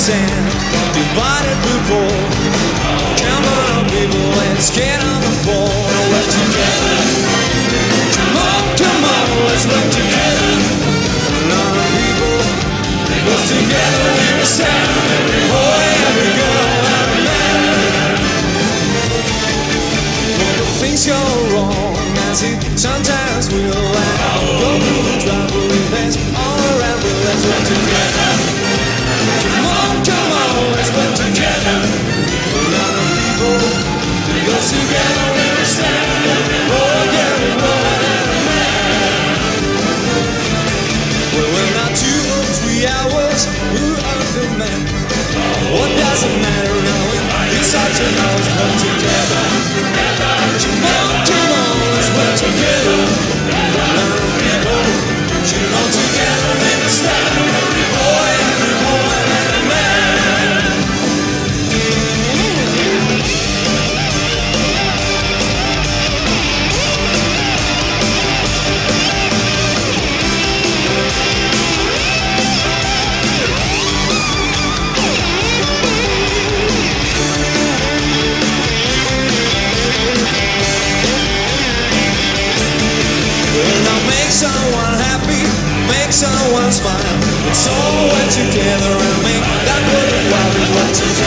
stand, divided we fall. Come on, people, let's get on the ball. Work together. Come on, come on, let's work together. A lot of people, because together we will stand. Every boy, every girl, every man. When things go wrong, as it sometimes will, hours, who are the men? What does it matter now? Hard to know, let's work together. Make someone happy, make someone smile. It's all work together and make that world while we together. Come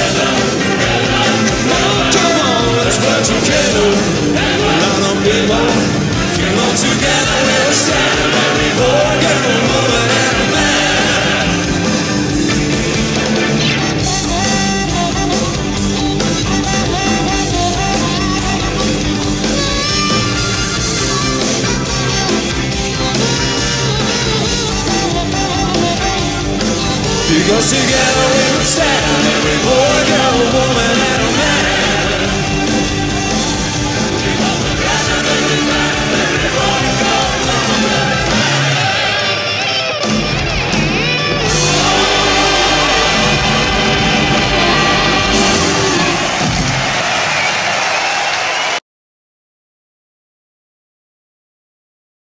Because together we